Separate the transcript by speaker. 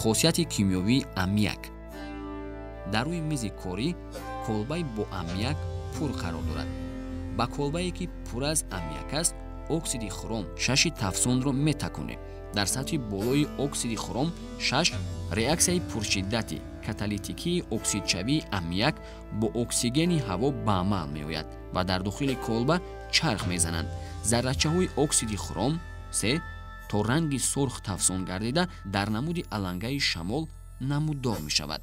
Speaker 1: хосияти кимиёвии аммиак. Дар рӯи мизи корӣ колбаи бо аммиак пур қарор дорад. Ба колбае ки пур аз аммиак аст оксиди хром шаши тафсонро метаконем дар сатҳи болои оксиди хром шаш реаксияи пуршиддати каталитикии оксидшавии аммиак бо оксигени ҳаво ба амал меояд ва дар дохили колба чарх мезананд заррачаҳои оксиди хром се то ранги сурх тафсон гардида дар намуди алангаи шамол намуддор мешавад